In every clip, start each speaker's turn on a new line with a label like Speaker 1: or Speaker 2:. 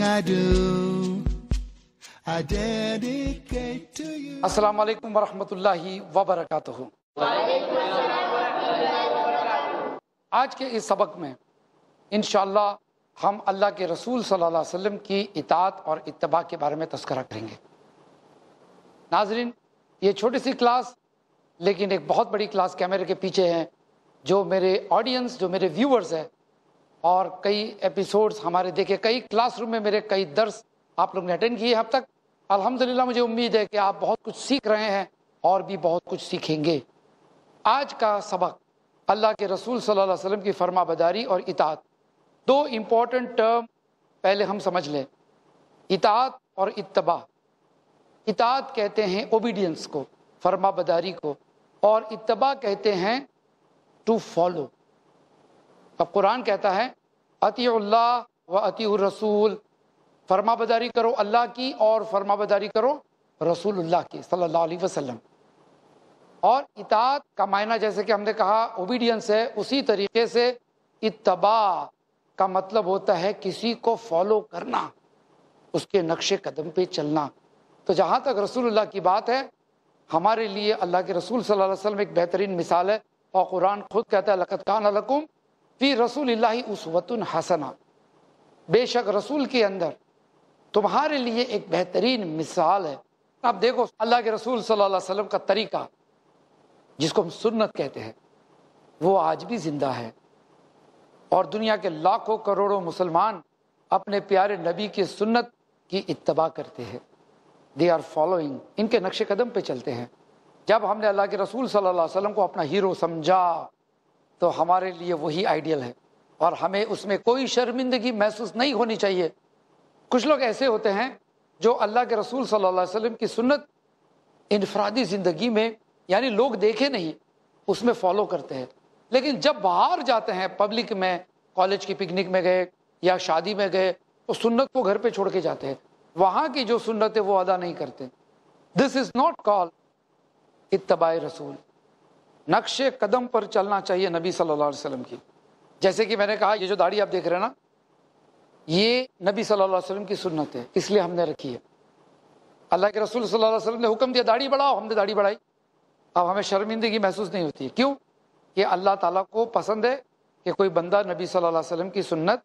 Speaker 1: everything I do, I dedicate to you.
Speaker 2: वरहमतुल्लाहि वबरकातुहू आज के इस सबक में इन हम अल्लाह के रसूल सल्लल्लाहु अलैहि वसल्लम की इतात और इतबा के बारे में तस्करा करेंगे नाजरीन ये छोटी सी क्लास लेकिन एक बहुत बड़ी क्लास कैमरे के पीछे है जो मेरे ऑडियंस जो मेरे व्यूअर्स हैं और कई एपिसोड्स हमारे देखे, कई क्लासरूम में मेरे कई दर्स आप लोग ने अटेंड किए अब तक। अल्हम्दुलिल्लाह, मुझे उम्मीद है कि आप बहुत कुछ सीख रहे हैं और भी बहुत कुछ सीखेंगे। आज का सबक, अल्लाह के रसूल सल्लल्लाहु अलैहि वसल्लम की फर्मा बदारी और इतात दो इम्पोर्टेंट टर्म पहले हम समझ लें। इतात और इतबा इतात कहते हैं ओबीडियंस को फर्मा बदारी को, और इतबा कहते हैं टू फॉलो अब कुरान कहता है अतील्ला व अती रसूल फर्मा करो अल्लाह की और फर्मा बदारी करो रसूलुल्लाह की, सल्लल्लाहु अलैहि वसल्लम। और इतात का मायना, जैसे कि हमने कहा ओबीडियंस है, उसी तरीके से इत्तबा का मतलब होता है किसी को फॉलो करना, उसके नक्शे कदम पे चलना। तो जहाँ तक रसूलुल्लाह की बात है, हमारे लिए अल्लाह के रसूल सल्लल्लाहु अलैहि वसल्लम एक बेहतरीन मिसाल है। और कुरान खुद कहता है लकत कान अलकुम फ़ी रसूल उसवतुन हसना। बेशक रसूल के अंदर तुम्हारे लिए एक बेहतरीन मिसाल है। आप देखो, अल्लाह के रसूल सल्लल्लाहु अलैहि वसल्लम का तरीका, जिसको हम सुन्नत कहते हैं, वो आज भी ज़िंदा है। और दुनिया के लाखों करोड़ों मुसलमान अपने प्यारे नबी की सुन्नत की इतबा करते हैं। दे आर फॉलोइंग इनके नक्शे कदम पे चलते हैं। जब हमने अल्लाह के रसूल सल्लल्लाहु अलैहि वसल्लम को अपना हीरो समझा तो हमारे लिए वही आइडियल है। और हमें उसमें कोई शर्मिंदगी महसूस नहीं होनी चाहिए। कुछ लोग ऐसे होते हैं जो अल्लाह के रसूल सल्लल्लाहु अलैहि वसल्लम की सुन्नत इनफरादी ज़िंदगी में, यानी लोग देखे नहीं, उसमें फॉलो करते हैं। लेकिन जब बाहर जाते हैं पब्लिक में कॉलेज की पिकनिक में गए या शादी में गए तो सुन्नत को घर पे छोड़ के जाते हैं। वहाँ की जो सुन्नत है वो अदा नहीं करते। दिस इज़ नॉट कॉल इतबाए रसूल। नक्शे कदम पर चलना चाहिए नबी सल्लल्लाहु अलैहि वसल्लम की। जैसे कि मैंने कहा, ये जो दाढ़ी आप देख रहे हैं ना, ये नबी सल्लल्लाहु अलैहि वसल्लम की सुन्नत है, इसलिए हमने रखी है। अल्लाह के रसूल सल्लल्लाहु अलैहि वसल्लम ने हुक्म दिया, दाढ़ी बढ़ाओ, हमने दाढ़ी बढ़ाई। अब हमें शर्मिंदगी महसूस नहीं होती। है क्यों? कि अल्लाह ताला को पसंद है कि कोई बंदा नबी सल्लल्लाहु अलैहि वसल्लम की सुन्नत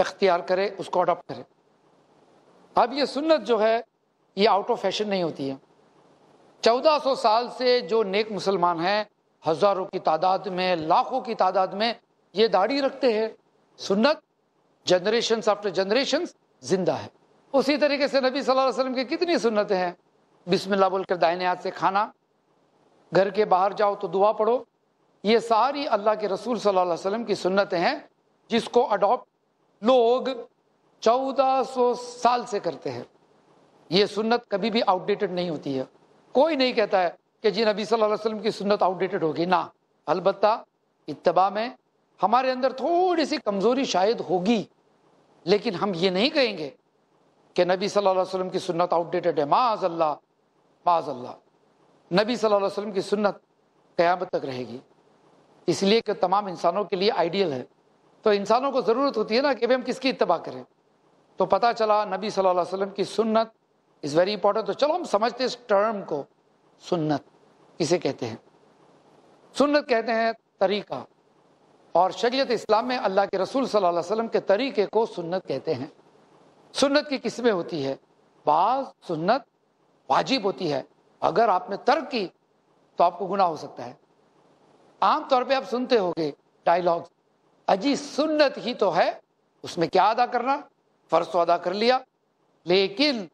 Speaker 2: इख्तियार करे, उसको अडॉप्ट करे। अब ये सुन्नत जो है, ये आउट ऑफ़ फ़ैशन नहीं होती है। चौदह सौ साल से जो नेक मुसलमान हैं, हज़ारों की तादाद में, लाखों की तादाद में ये दाढ़ी रखते हैं। सुन्नत जनरेशन आफ्टर जनरेशन ज़िंदा है। उसी तरीके से नबी सल्लल्लाहु अलैहि वसल्लम की कितनी सुन्नतें हैं। बिस्मिल्लाह बोलकर दाहिने हाथ से खाना, घर के बाहर जाओ तो दुआ पढ़ो। ये सारी अल्लाह के रसूल सल्लल्लाहु अलैहि वसल्लम की सुन्नतें हैं, जिसको अडॉप्ट लोग चौदह सौ साल से करते हैं। ये सुन्नत कभी भी आउटडेटेड नहीं होती है। कोई नहीं कहता है कि जी नबी सल्लल्लाहु अलैहि वसल्लम की सुन्नत आउटडेटेड होगी। ना। अलबत् इतबा में हमारे अंदर थोड़ी सी कमज़ोरी शायद होगी, लेकिन हम ये नहीं कहेंगे कि नबी सल्लल्लाहु अलैहि वसल्लम की सुन्नत आउटडेटेड है। माज अल्लाह माज अल्लाह नबी अलैहि वसल्लम की सुन्नत क़यामत तक रहेगी। इसलिए कि तमाम इंसानों के लिए आइडियल है। तो इंसानों को ज़रूरत होती है ना कि भाई हम किसकी इतबा करें। तो पता चला नबी सल्लल्लाहु अलैहि वसल्लम की सुन्नत इज़ वेरी इंपॉर्टेंट तो चलो हम समझते इस टर्म को, सुन्नत। किसे कहते हैं। सुन्नत कहते हैं तरीका। और शरीयत इस्लाम में अल्लाह के रसूल सल्लल्लाहु अलैहि वसल्लम के तरीके को सुन्नत कहते हैं। सुन्नत की किस्में होती है? बाज सुन्नत वाजिब होती है। अगर आपने तर्क की तो आपको गुना हो सकता है। आम तौर पे आप सुनते होंगे डायलॉग्स अजी सुन्नत ही तो है, उसमें क्या अदा करना? फ़र्ज़ तो अदा कर लिया। लेकिन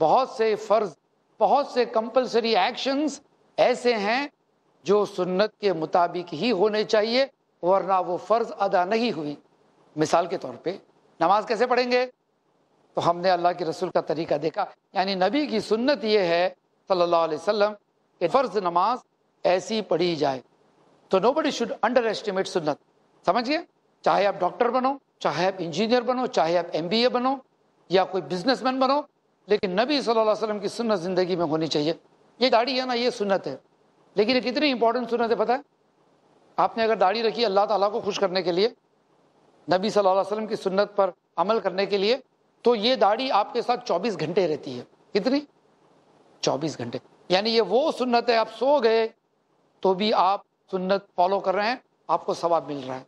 Speaker 2: बहुत से फ़र्ज़, बहुत से कंपलसरी एक्शंस ऐसे हैं जो सुन्नत के मुताबिक ही होने चाहिए, वरना वो फ़र्ज़ अदा नहीं हुई। मिसाल के तौर पे, नमाज़ कैसे पढ़ेंगे? तो हमने अल्लाह के रसूल का तरीका देखा। यानी नबी की सुन्नत ये है, सल्लल्लाहु अलैहि वसल्लम, कि फ़र्ज़ नमाज़ ऐसी पढ़ी जाए। तो nobody should underestimate सुन्नत। समझिए? चाहे आप डॉक्टर बनो, चाहे आप इंजीनियर बनो, चाहे आप एमबीए बनो, या कोई बिजनेसमैन बनो लेकिन नबी सल्लल्लाहु अलैहि वसल्लम की सुन्नत ज़िंदगी में होनी चाहिए। ये दाढ़ी है ना, ये सुन्नत है। लेकिन ये कितनी इंपॉर्टेंट सुन्नत है पता है? आपने अगर दाढ़ी रखी अल्लाह ताला को खुश करने के लिए, नबी सल्लल्लाहु अलैहि वसल्लम की सुन्नत पर अमल करने के लिए तो ये दाढ़ी आपके साथ 24 घंटे रहती है। कितनी? 24 घंटे। यानी ये वो सुन्नत है, आप सो गए तो भी आप सुन्नत फॉलो कर रहे हैं, आपको सवाब मिल रहा है।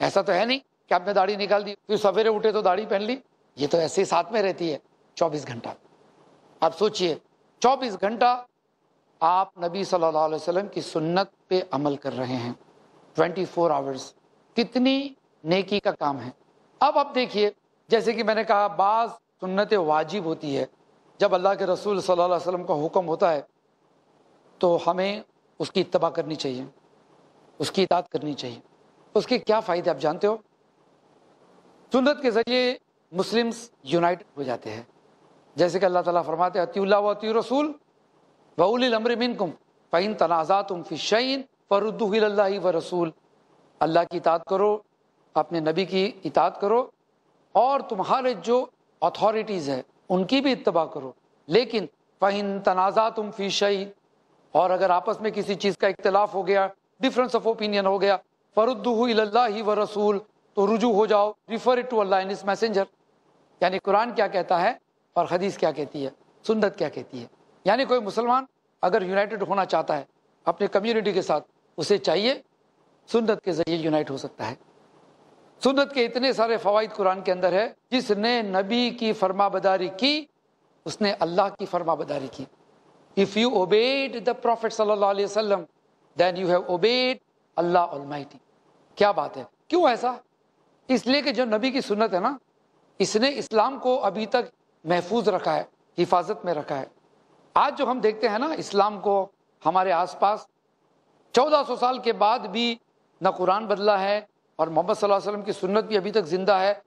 Speaker 2: ऐसा तो है नहीं कि आपने दाढ़ी निकाल दी, फिर सवेरे उठे तो दाढ़ी पहन ली। ये तो ऐसे ही साथ में रहती है। 24 घंटा। आप सोचिए 24 घंटा आप नबी सल्लल्लाहु अलैहि वसल्लम की सुन्नत पे अमल कर रहे हैं। 24 फोर आवर्स। कितनी नेकी का काम है। अब आप देखिए, जैसे कि मैंने कहा, बाज सुन्नत वाजिब होती है। जब अल्लाह के रसूल सल्लल्लाहु अलैहि वसल्लम का हुक्म होता है तो हमें उसकी इतबा करनी चाहिए। उसकी इतात करनी चाहिए। उसके क्या फ़ायदे, आप जानते हो? सुन्नत के ज़रिए मुस्लिम्स यूनाइटेड हो जाते हैं। जैसे कि अल्लाह ताला फरमाते अतील्ला व रसूल वउलमर मिनकुम फ़ैन तनाज़ा तुम फ़िशन फ़रुद्दुल्ला व रसूल। अल्लाह की इतात करो, अपने नबी की इतात करो, और तुम्हारे जो अथॉरिटीज़ है, उनकी भी इतबा करो। लेकिन फ़ैन तनाज़ा तुम फ़िशई और अगर आपस में किसी चीज़ का इख्तलाफ हो गया डिफरेंस ऑफ़ ओपिनियन हो गया फ़रुद्दुल्ला व रसूल तो रुजू हो जाओ रिफर टू अल्लाह इन इस मैसेंजर यानी कुरान क्या कहता है? और हदीस क्या कहती है? सुन्नत क्या कहती है? यानी कोई मुसलमान अगर यूनाइटेड होना चाहता है, अपने कम्युनिटी के साथ, उसे चाहिए सुन्नत के ज़रिए यूनाइट हो सकता है। सुन्नत के इतने सारे फवाद कुरान के अंदर है, जिसने नबी की फरमाबदारी की, उसने अल्लाह की फरमाबदारी की। If you obeyed the prophet वसल्लम then you have obeyed Allah क्या बात है? क्यों ऐसा? इसलिए कि जो नबी की सुन्नत है ना, इसने इस्लाम को अभी तक महफूज रखा है, हिफाजत में रखा है। आज जो हम देखते हैं ना, इस्लाम को हमारे आसपास 1400 साल के बाद भी न कुरान बदला है और मोहम्मद सल्लल्लाहु अलैहि वसल्लम की सुन्नत भी अभी तक ज़िंदा है।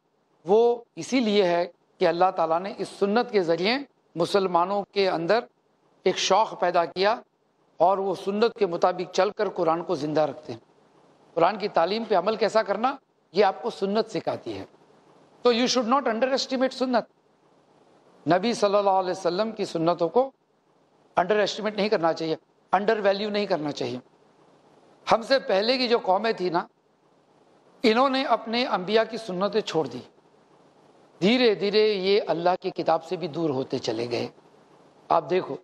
Speaker 2: वो इसीलिए है कि अल्लाह ताला ने इस सुन्नत के ज़रिए मुसलमानों के अंदर एक शौक़ पैदा किया और वो सुन्नत के मुताबिक चल कर कुरान को ज़िंदा रखते हैं। कुरान की तालीम पे अमल कैसा करना, ये आपको सुन्नत सिखाती है। तो you should not underestimate सुन्नत। नबी सल्लल्लाहु अलैहि वसल्लम की सुन्नतों को अंडर एस्टिमेट नहीं करना चाहिए अंडर वैल्यू नहीं करना चाहिए। हमसे पहले की जो कौमें थी ना, इन्होंने अपने अम्बिया की सुन्नतें छोड़ दी। धीरे धीरे ये अल्लाह की किताब से भी दूर होते चले गए। आप देखो,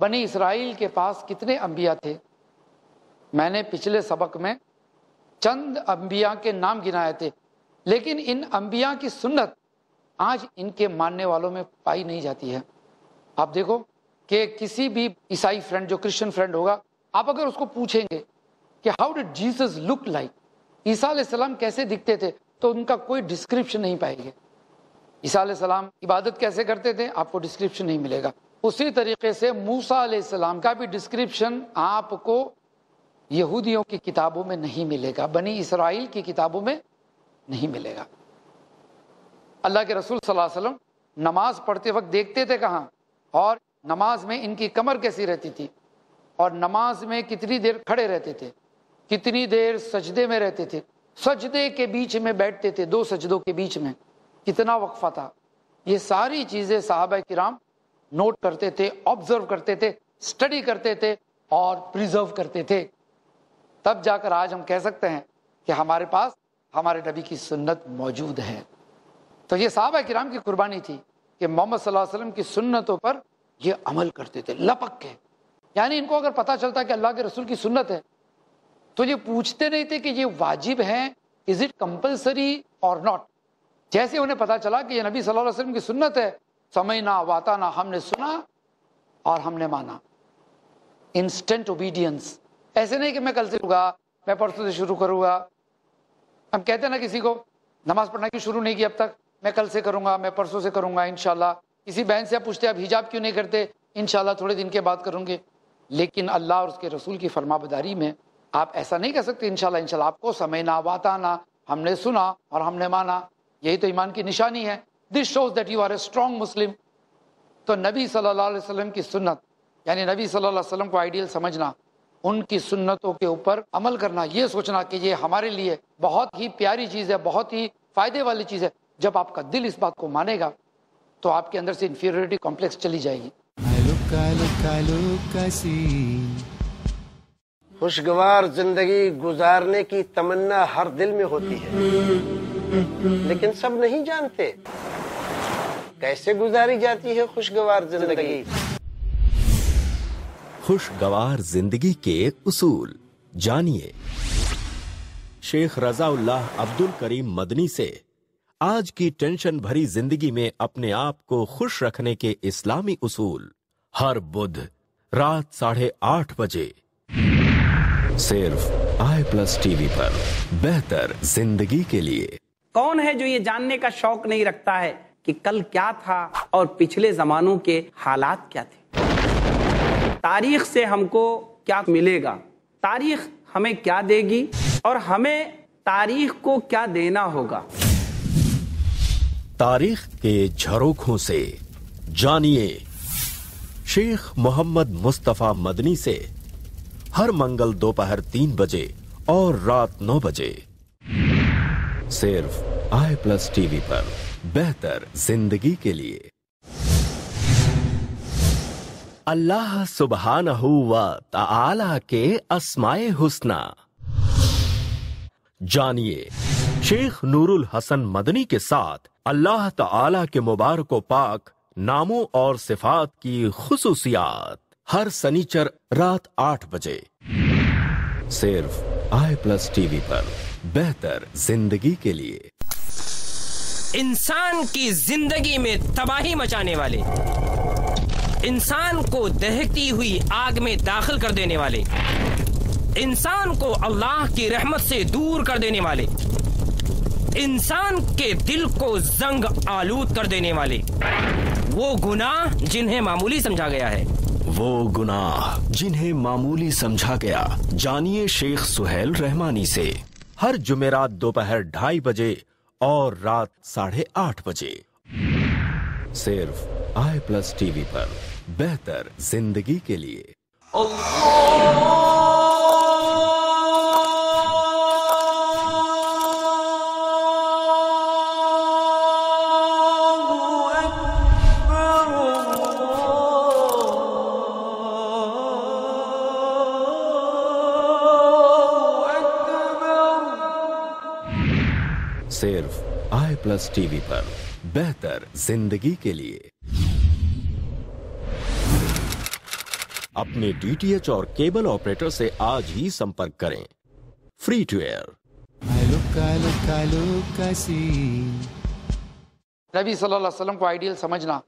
Speaker 2: बनी इसराइल के पास कितने अम्बिया थे। मैंने पिछले सबक में चंद अम्बिया के नाम गिनाए थे, लेकिन इन अम्बिया की सुन्नत आज इनके मानने वालों में पाई नहीं जाती है। आप देखो कि किसी भी ईसाई फ्रेंड जो क्रिश्चियन फ्रेंड होगा, आप अगर उसको पूछेंगे कि how did Jesus look like ईसा सलाम कैसे दिखते थे? तो उनका कोई डिस्क्रिप्शन नहीं पाएँगे। ईसा सलाम इबादत कैसे करते थे? आपको डिस्क्रिप्शन नहीं मिलेगा। उसी तरीके से मूसा सलाम का भी डिस्क्रिप्शन आपको यहूदियों की किताबों में नहीं मिलेगा। बनी इसराइल की किताबों में नहीं मिलेगा। अल्लाह के रसूल वसल्लम नमाज़ पढ़ते वक्त देखते थे कहाँ? और नमाज़ में इनकी कमर कैसी रहती थी? और नमाज़ में कितनी देर खड़े रहते थे? कितनी देर सजदे में रहते थे? सजदे के बीच में बैठते थे, दो सजदों के बीच में। कितना वक्फा था। ये सारी चीज़ें साहब किराम नोट करते थे ऑब्ज़र्व करते थे स्टडी करते थे और प्रिजर्व करते थे। तब जाकर आज हम कह सकते हैं कि हमारे पास, हमारे नबी की सुन्नत मौजूद है। तो ये साहब किराम की कुर्बानी थी कि मोहम्मद वसल्लम की सुन्नतों पर ये अमल करते थे, लपक के। यानी इनको अगर पता चलता कि अल्लाह के रसूल की सुन्नत है तो ये पूछते नहीं थे कि ये वाजिब है इज़ इट कंपल्सरी और नॉट जैसे उन्हें पता चला कि ये नबी अलैहि वसल्लम की सुन्नत है, समझना, वाताना, हमने सुना और हमने माना। इंस्टेंट ओबीडियंस ऐसे नहीं कि मैं कल से होगा मैं परसों से शुरू करूँगा। हम कहते ना किसी को, नमाज़ पढ़ना क्यों शुरू नहीं किया अब तक? मैं कल से करूँगा, मैं परसों से करूँगा इन किसी बहन से आप पूछते आप हिजाब क्यों नहीं करते? इन थोड़े दिन के बाद करूँगे। लेकिन अल्लाह और उसके रसूल की फरमाबदारी में आप ऐसा नहीं कह सकते इनशाला इनशाला आपको समय ना वाताना हमने सुना और हमने माना। यही तो ईमान की निशानी है। This shows that you are a strong Muslim तो नबी सल्लल्लाहु अलैहि वसल्लम की सुन्नत, यानी नबी सल्लल्लाहु अलैहि वसल्लम को आइडियल समझना, उनकी सुन्नतों के ऊपर अमल करना, ये सोचना कि ये हमारे लिए बहुत ही प्यारी चीज़ है, बहुत ही फ़ायदे वाली चीज़ है। जब आपका दिल इस बात को मानेगा तो आपके अंदर से इंफीरियोरिटी कॉम्प्लेक्स चली जाएगी।
Speaker 3: खुशगवार ज़िंदगी गुजारने की तमन्ना हर दिल में होती है। लेकिन सब नहीं जानते कैसे गुजारी जाती है खुशगवार ज़िंदगी।
Speaker 4: खुशगवार ज़िंदगी के उसूल जानिए। शेख रजाउल्लाह अब्दुल करीम मदनी से आज की टेंशन भरी ज़िंदगी में अपने आप को खुश रखने के इस्लामी उसूल, हर बुध रात साढ़े आठ बजे। सिर्फ़ आई प्लस टीवी पर, बेहतर ज़िंदगी के लिए।
Speaker 5: कौन है जो ये जानने का शौक नहीं रखता है कि कल क्या था और पिछले जमानों के हालात क्या थे? तारीख से हमको क्या मिलेगा? तारीख हमें क्या देगी? और हमें तारीख को क्या देना होगा?
Speaker 4: तारीख के झरोखों से। जानिए, शेख मोहम्मद मुस्तफ़ा मदनी से हर मंगल दोपहर तीन बजे और रात नौ बजे। सिर्फ़ आई प्लस टीवी पर बेहतर ज़िंदगी के लिए। अल्लाह सुबहानहू व तआला के अस्माए हुस्ना। जानिए शेख नूरुल हसन मदनी के साथ अल्लाह ताला के मुबारक पाक नामों और सिफात की खुसूसियात हर सनीचर रात आठ बजे। सिर्फ़ आई प्लस टीवी पर बेहतर ज़िंदगी के लिए।
Speaker 6: इंसान की ज़िंदगी में तबाही मचाने वाले, इंसान को दहकती हुई आग में दाखिल कर देने वाले, इंसान को अल्लाह की रहमत से दूर कर देने वाले इंसान के दिल को जंग आलूद कर देने वाले। वो गुनाह जिन्हें मामूली समझा गया है।
Speaker 4: वो गुनाह जिन्हें मामूली समझा गया। जानिए शेख सुहेल रहमानी से। हर जुमेरात दोपहर ढाई बजे और रात साढ़े आठ बजे। सिर्फ़ आई प्लस टीवी पर बेहतर ज़िंदगी के लिए। सिर्फ़ आई प्लस टीवी पर। बेहतर ज़िंदगी के लिए। अपने डीटीएच और केबल ऑपरेटर से आज ही संपर्क करें। Free to air.
Speaker 2: नबी सल्लल्लाहु वसल्लम को आइडियल समझना,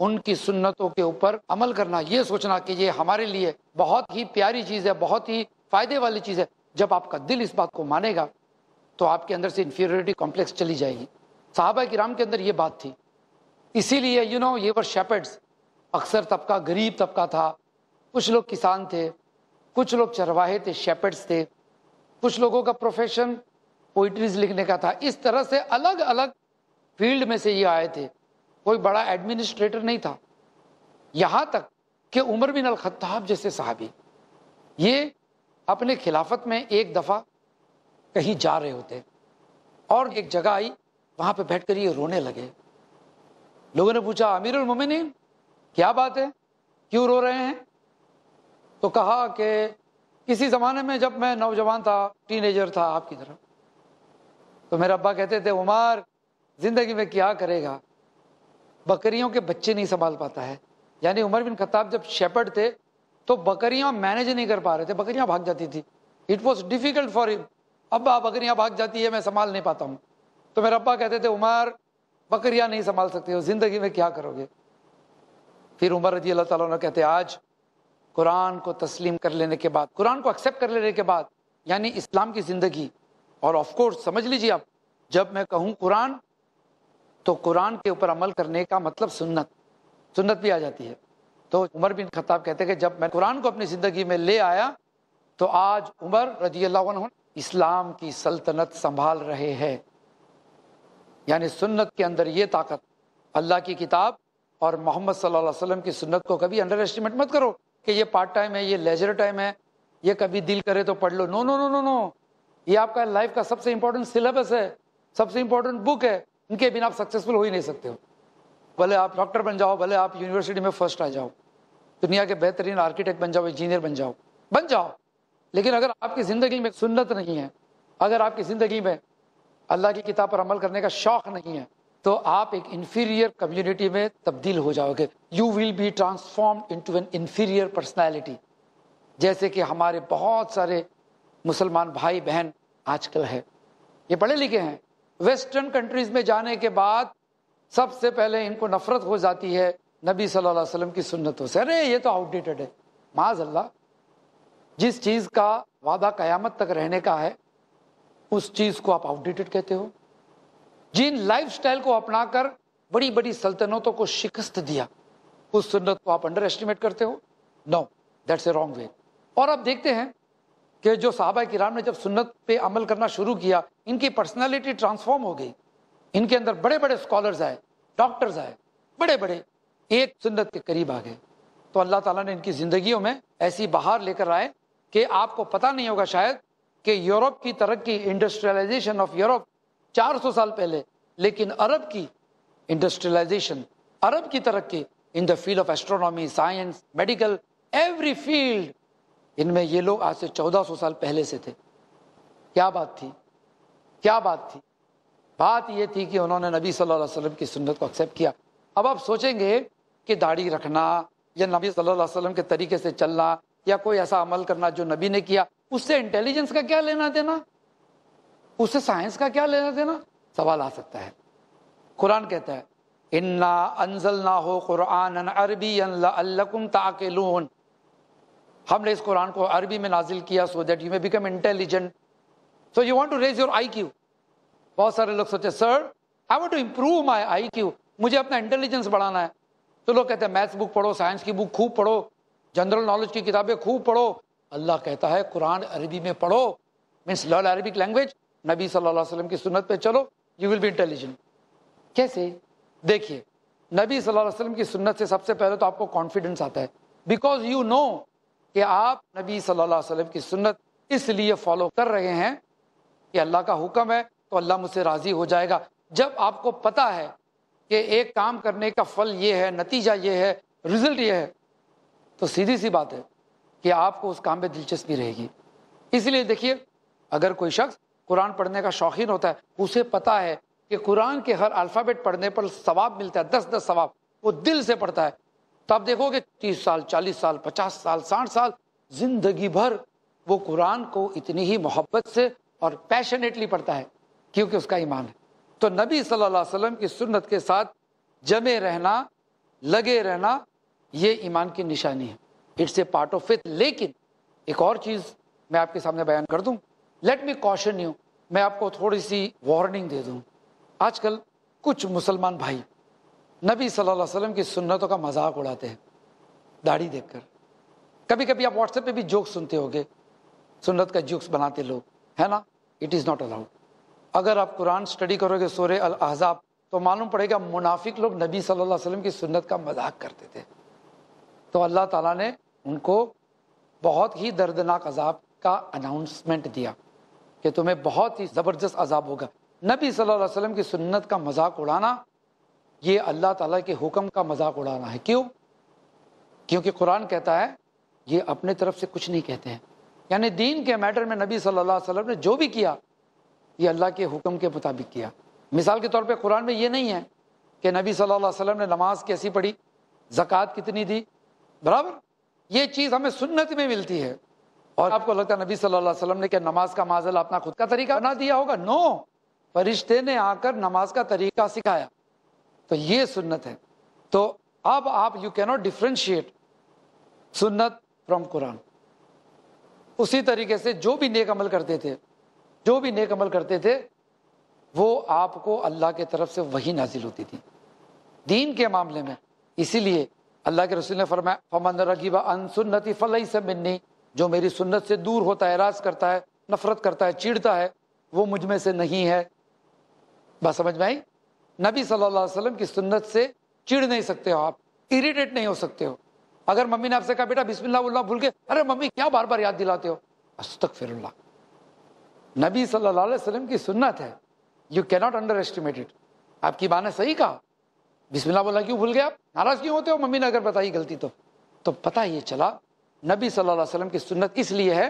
Speaker 2: उनकी सुन्नतों के ऊपर अमल करना, ये सोचना कि ये हमारे लिए बहुत ही प्यारी चीज़ है, बहुत ही फ़ायदे वाली चीज़ है, जब आपका दिल इस बात को मानेगा तो आपके अंदर से इन्फीरियरिटी कॉम्प्लेक्स चली जाएगी। साहबा किराम के अंदर ये बात थी। इसीलिए यू नो ये वर शेपर्ड्स अक्सर तबका गरीब तबका था। कुछ लोग किसान थे। कुछ लोग चरवाहे थे शेपर्ड्स थे। कुछ लोगों का प्रोफेशन पोइट्रीज लिखने का था। इस तरह से अलग अलग फ़ील्ड में से ये आए थे। कोई बड़ा एडमिनिस्ट्रेटर नहीं था। यहाँ तक कि उमर बिन अल खत्ताब जैसे साहबी। ये अपने खिलाफत में एक दफ़ा कहीं जा रहे होते। और एक जगह आई, वहाँ पे बैठकर ये रोने लगे। लोगों ने पूछा, अमीरुल मोमिनीन, क्या बात है? क्यों रो रहे हैं? तो कहा कि किसी ज़माने में जब मैं नौजवान था, टीनेजर था आपकी तरफ़ तो मेरे अब्बा कहते थे, उमर, ज़िंदगी में क्या करेगा? बकरियों के बच्चे नहीं संभाल पाता है। यानी उमर बिन खत्ताब जब शेपर्ड थे तो बकरियाँ मैनेज नहीं कर पा रहे थे, बकरियाँ भाग जाती थी। It was difficult for him अब्बा, बकरियाँ भाग जाती है, मैं संभाल नहीं पाता हूँ। तो मेरे अब्बा कहते थे, उमर, बकरियाँ नहीं संभाल सकते हो, ज़िंदगी में क्या करोगे? फिर उमर रज़ी अल्लाह ताला कहते, आज कुरान को तस्लीम कर लेने के बाद, कुरान को एक्सेप्ट कर लेने के बाद, यानी इस्लाम की ज़िंदगी, और ऑफ़ कोर्स समझ लीजिए आप, जब मैं कहूँ कुरान तो कुरान के ऊपर अमल करने का मतलब सुन्नत सुन्नत भी आ जाती है। तो उमर बिन खत्ताब कहते हैं कि जब मैं कुरान को अपनी ज़िंदगी में ले आया तो आज उमर रज़ी अल्लाह इस्लाम की सल्तनत संभाल रहे हैं। यानी सुन्नत के अंदर ये ताकत, अल्लाह की किताब और मोहम्मद सल्लल्लाहु अलैहि वसल्लम की सुन्नत को कभी अंडर एस्टिमेट मत करो कि ये पार्ट टाइम है, ये लेजर टाइम है, ये कभी दिल करे तो पढ़ लो। No no no no no ये आपका लाइफ का सबसे इंपॉर्टेंट सिलेबस है, सबसे इंपॉर्टेंट बुक है। इनके बिना आप सक्सेसफुल हो ही नहीं सकते हो। भले आप डॉक्टर बन जाओ, भले आप यूनिवर्सिटी में फ़र्स्ट आ जाओ। दुनिया के बेहतरीन आर्किटेक्ट बन जाओ इंजीनियर बन जाओ। बन जाओ। लेकिन अगर आपकी ज़िंदगी में सुन्नत नहीं है, अगर आपकी ज़िंदगी में अल्लाह की किताब पर अमल करने का शौक नहीं है तो आप एक इन्फीरियर कम्युनिटी में तब्दील हो जाओगे। You will be transform into an inferior personality जैसे कि हमारे बहुत सारे मुसलमान भाई बहन आजकल है। ये पढ़े लिखे हैं। वेस्टर्न कंट्रीज़ में जाने के बाद सबसे पहले इनको नफरत हो जाती है नबी सल्लल्लाहु अलैहि वसल्लम की सुन्नतों से। अरे, ये तो आउटडेटेड है। माज अल्लाह जिस चीज़ का वादा कयामत तक रहने का है, उस चीज़ को आप आउटडेटेड कहते हो। जिन लाइफस्टाइल को अपनाकर बड़ी बड़ी सल्तनतों को शिकस्त दिया, उस सुन्नत को आप अंडर एस्टिमेट करते हो। No that's a wrong way और आप देखते हैं कि जो साहबा किराम ने जब सुन्नत पे अमल करना शुरू किया, इनकी पर्सनालिटी ट्रांसफॉर्म हो गई। इनके अंदर बड़े बड़े स्कॉलर्स आए डॉक्टर्स आए बड़े बड़े एक सुन्नत के करीब आ गए। तो अल्लाह ताला ने इनकी जिंदगियों में ऐसी बहार लेकर आए कि आपको पता नहीं होगा शायद कि यूरोप की तरक्की इंडस्ट्रियलाइजेशन ऑफ़ यूरोप 400 साल पहले, लेकिन अरब की इंडस्ट्रियलाइजेशन अरब की तरक्की in the field of astronomy science medical every field इनमें ये लोग आज से 1400 साल पहले से थे। क्या बात थी? क्या बात थी? बात ये थी कि उन्होंने नबी सल्लल्लाहु अलैहि वसल्लम की सुन्नत को एक्सेप्ट किया। अब आप सोचेंगे कि दाढ़ी रखना या नबी सल्लल्लाहु अलैहि वसल्लम के तरीके से चलना या कोई ऐसा अमल करना जो नबी ने किया, उससे इंटेलिजेंस का क्या लेना देना? उससे साइंस का क्या लेना देना? सवाल आ सकता है। कुरान कहता है, इन्ना अनजल ना हो कुरान अरबी ताकिलून. हमने इस कुरान को अरबी में नाजिल किया so that you may become intelligent so you want to raise your I Q बहुत सारे लोग सोचे sir I want to improve my I Q मुझे अपना इंटेलिजेंस बढ़ाना है. तो लोग कहते हैं मैथ्स बुक पढ़ो साइंस की बुक खूब पढ़ो. जनरल नॉलेज की किताबें खूब पढ़ो। अल्लाह कहता है, कुरान अरबी में पढ़ो, मीन्स लर्न अरबिक लैंग्वेज, नबी सल्लल्लाहु अलैहि वसल्लम की सुन्नत पे चलो यू विल बी इंटेलिजेंट कैसे? देखिए, नबी सल्लल्लाहु अलैहि वसल्लम की सुन्नत से सबसे पहले तो आपको कॉन्फिडेंस आता है। बिकॉज़ यू नो कि आप नबी सल्लल्लाहु अलैहि वसल्लम की सुन्नत इसलिए फॉलो कर रहे हैं कि अल्लाह का हुक्म है तो अल्लाह मुझसे राज़ी हो जाएगा। जब आपको पता है कि एक काम करने का फल ये है, नतीजा ये है रिज़ल्ट ये है तो सीधी सी बात है कि आपको उस काम में दिलचस्पी रहेगी। इसलिए देखिए, अगर कोई शख्स कुरान पढ़ने का शौकीन होता है, उसे पता है कि कुरान के हर अल्फ़ाबेट पढ़ने पर सवाब मिलता है दस दस सवाब, वो दिल से पढ़ता है। तो आप देखोगे तीस साल, चालीस साल, पचास साल, साठ साल, ज़िंदगी भर वो कुरान को इतनी ही मोहब्बत से और पैशनेटली पढ़ता है, क्योंकि उसका ईमान है। तो नबी सल्लल्लाहु अलैहि वसल्लम की सुन्नत के साथ जमे रहना, लगे रहना ये ईमान की निशानी है। It's a part of faith लेकिन एक और चीज़ मैं आपके सामने बयान कर दूँ। लेट मी कॉशन यू मैं आपको थोड़ी सी वार्निंग दे दूँ। आजकल कुछ मुसलमान भाई नबी सल्लल्लाहु अलैहि वसल्लम की सुन्नतों का मज़ाक उड़ाते हैं, दाढ़ी देखकर। कभी कभी आप व्हाट्सएप पे भी जोक्स सुनते होगे, सुन्नत का जोक्स बनाते लोग, है ना? इट इज़ नॉट अलाउड अगर आप कुरान स्टडी करोगे सोरे अल अहजाब तो मालूम पड़ेगा मुनाफिक लोग नबी सल्लल्लाहु अलैहि वसल्लम की सुन्नत का मज़ाक करते थे। तो अल्लाह ताला ने उनको बहुत ही दर्दनाक अजाब का अनाउंसमेंट दिया कि तुम्हें बहुत ही ज़बरदस्त अजाब होगा। नबी सल्लल्लाहु अलैहि वसल्लम की सुन्नत का मज़ाक उड़ाना, ये अल्लाह ताला के हुक्म का मज़ाक उड़ाना है। क्यों? क्योंकि कुरान कहता है, ये अपने तरफ़ से कुछ नहीं कहते हैं। यानी दीन के मैटर में नबी सल्लल्लाहु अलैहि वसल्लम ने जो भी किया, ये अल्लाह के हुक्म के मुताबिक किया। मिसाल के तौर पे कुरान में ये नहीं है कि नबी सल्लल्लाहु अलैहि वसल्लम ने नमाज़ कैसी पढ़ी, जक़ात कितनी दी बराबर? ये चीज़ हमें सुन्नत में मिलती है। और आपको लगता है नबी सल्लल्लाहु अलैहि वसल्लम ने क्या नमाज़ का माजल अपना खुद का तरीका बना दिया होगा? नो फरिश्ते ने आकर नमाज़ का तरीका सिखाया। तो ये सुन्नत है। तो अब आप यू कैनॉट डिफ्रेंशिएट सुन्नत फ्रॉम कुरान। उसी तरीके से जो भी नेक अमल करते थे, जो भी नेक अमल करते थे, वो आपको अल्लाह के तरफ़ से वही नाजिल होती थी। दीन के मामले में। इसीलिए अल्लाह के रसूल ने फरमाया, फमन रगीबा अन सुन्नति फलई से मिन्नी. जो मेरी सुन्नत से दूर होता है, राज करता है, नफरत करता है चिड़ता है, वो मुझमें से नहीं है। बस समझ में आई? नबी सल्लल्लाहु अलैहि वसल्लम की सुन्नत से चिड़ नहीं सकते हो आप, इरिटेट नहीं हो सकते हो। अगर मम्मी ने आपसे कहा, बेटा, बिस्मिल्लाह भूल गए। अरे मम्मी, क्या बार बार याद दिलाते हो? अस्तक फिर नबी सल्लल्लाहु अलैहि वसल्लम की सुन्नत है। You cannot underestimate it आपकी माँ सही कहा। बिस्मिल्लाह बोला, क्यों भूल गए आप? नाराज़ क्यों होते हो? मम्मी ने अगर बताई गलती तो। तो पता ये चला, नबी सल्लल्लाहु अलैहि वसल्लम की सुन्नत इसलिए है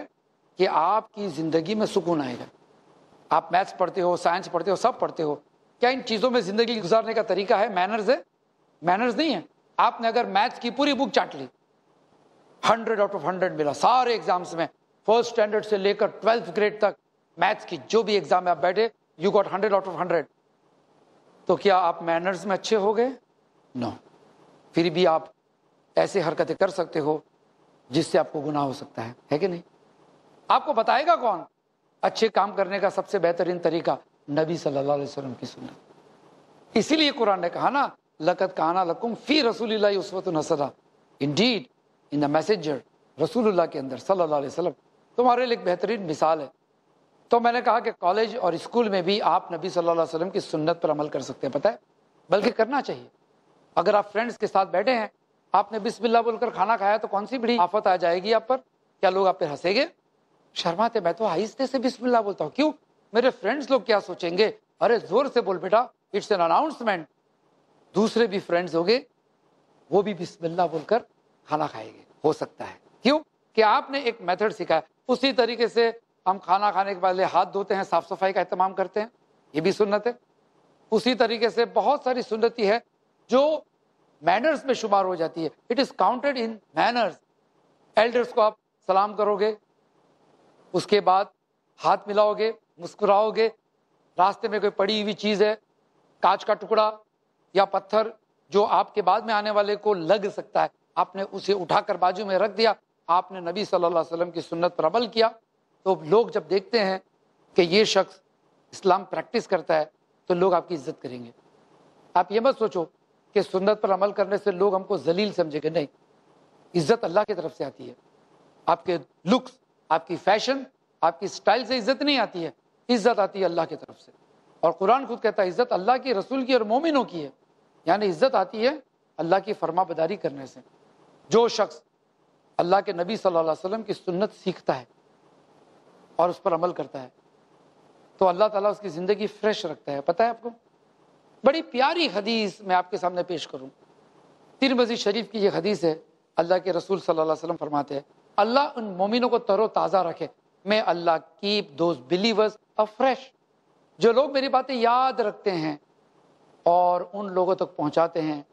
Speaker 2: कि आपकी ज़िंदगी में सुकून आएगा। आप मैथ्स पढ़ते हो, साइंस पढ़ते हो, सब पढ़ते हो। क्या इन चीज़ों में ज़िंदगी गुजारने का तरीका है? मैनर्स है? मैनर्स नहीं है। आपने अगर मैथ्स की पूरी बुक चाट ली, हंड्रेड आउट ऑफ़ हंड्रेड मिला सारे एग्ज़ाम्स में, फ़र्स्ट स्टैंडर्ड से लेकर ट्वेल्थ ग्रेड तक, मैथ्स की जो भी एग्ज़ाम में आप बैठे you got hundred out of hundred तो क्या आप मैनर्स में अच्छे हो गए? नो. फिर भी आप ऐसे हरकतें कर सकते हो जिससे आपको गुनाह हो सकता है। है कि नहीं? आपको बताएगा कौन? अच्छे काम करने का सबसे बेहतरीन तरीका नबी सल्लल्लाहु अलैहि वसल्लम की सुन्नत। इसीलिए कुरान ने कहा ना लकत कहाना लकुम फ़ी रसूल उसवत हसना। इंडीड इन द मैसेजर रसूलुल्लाह के अंदर सल्लल्लाहु अलैहि वसल्लम, तुम्हारे लिए बेहतरीन मिसाल है। तो मैंने कहा कि कॉलेज और स्कूल में भी आप नबी सल्लल्लाहु अलैहि वसल्लम की सुन्नत पर अमल कर सकते हैं, पता है? बल्कि करना चाहिए। अगर आप फ्रेंड्स के साथ बैठे हैं, आपने बिस्मिल्लाह बोलकर खाना खाया तो कौन सी बड़ी आफत आ जाएगी आप पर? क्या लोग आप पर हंसेंगे? शर्माते, मैं तो आहिस्ते से बिस्मिल्लाह बोलता हूँ। क्यों? मेरे फ्रेंड्स लोग क्या सोचेंगे? अरे, ज़ोर से बोल बेटा इट्स एन अनाउंसमेंट दूसरे भी फ्रेंड्स होंगे, वो भी बिस्मिल्लाह बोलकर खाना खाएँगे। हो सकता है। क्यों? कि आपने एक मेथड सिखाया उसी तरीके से हम खाना खाने के बाद हाथ धोते हैं साफ़ सफ़ाई का एहतमाम करते हैं, ये भी सुन्नत है। उसी तरीके से बहुत सारी सुन्नति है जो मैनर्स में शुमार हो जाती है। It is counted in manners elders को आप सलाम करोगे, उसके बाद हाथ मिलाओगे, मुस्कुराओगे, रास्ते में कोई पड़ी हुई चीज़ है, कांच का टुकड़ा या पत्थर, जो आपके बाद में आने वाले को लग सकता है। आपने उसे उठाकर बाजू में रख दिया, आपने नबी सल्लल्लाहु अलैहि वसल्लम की सुन्नत पर अमल किया तो लोग जब देखते हैं कि ये शख्स इस्लाम प्रैक्टिस करता है तो लोग आपकी इज़्ज़त करेंगे। आप ये मत सोचो कि सुन्नत पर अमल करने से लोग हमको जलील समझेंगे नहीं, इज़्ज़त अल्लाह की तरफ़ से आती है। आपके लुक्स आपकी फ़ैशन आपकी स्टाइल से इज़्ज़त नहीं आती है, इज़्ज़त आती है अल्लाह की तरफ़ से। और कुरान खुद कहता है, इज़्ज़त अल्लाह की, रसूल की और मोमिनों की है। यानी इज़्ज़त आती है अल्लाह की फर्मा बदारी करने से। जो शख्स अल्लाह के नबी सल्लल्लाहु अलैहि वसल्लम की सुन्नत सीखता है और उस पर अमल करता है। तो अल्लाह ताला उसकी ज़िंदगी फ्रेश रखता है। पता है आपको? बड़ी प्यारी हदीस मैं आपके सामने पेश करूँ। करूँ तिरमजी शरीफ की ये हदीस है, अल्लाह के रसूल सल्लल्लाहु अलैहि फरमाते हैं, अल्लाह उन मोमिनों को तरो ताज़ा रखे। May Allah keep those believers fresh जो लोग मेरी बातें याद रखते हैं और उन लोगों तक पहुंचाते हैं,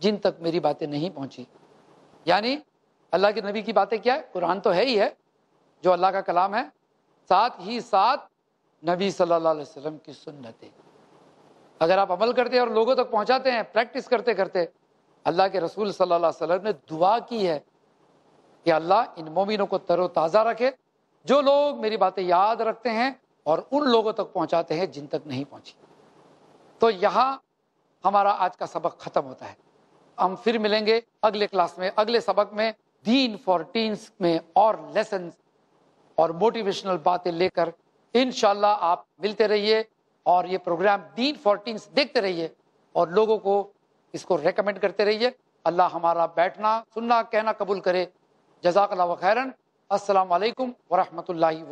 Speaker 2: जिन तक मेरी बातें नहीं पहुँची। यानी अल्लाह के नबी की बातें क्या है? कुरान तो है ही है, जो अल्लाह का कलाम है साथ ही साथ नबी सल्लल्लाहु अलैहि वसल्लम की सुन्नतें। अगर आप अमल करते हैं और लोगों तक पहुंचाते हैं, प्रैक्टिस करते करते, अल्लाह के रसूल सल्लल्लाहु अलैहि वसल्लम ने दुआ की है कि अल्लाह इन मोमिनों को तरोताज़ा रखे, जो लोग मेरी बातें याद रखते हैं और उन लोगों तक पहुंचाते हैं जिन तक नहीं पहुँची। तो यहाँ हमारा आज का सबक खत्म होता है। हम फिर मिलेंगे अगले क्लास में, अगले सबक में, दीन फॉर टीन्स में और लेसन और मोटिवेशनल बातें लेकर इन आप मिलते रहिए और ये प्रोग्राम दीन फॉर टीन्स देखते रहिए और लोगों को इसको रेकमेंड करते रहिए। अल्लाह हमारा बैठना, सुनना, कहना कबूल करे। जजाक खैरन। अस्सलाम वालेकुम वरहमतुल्लाहि.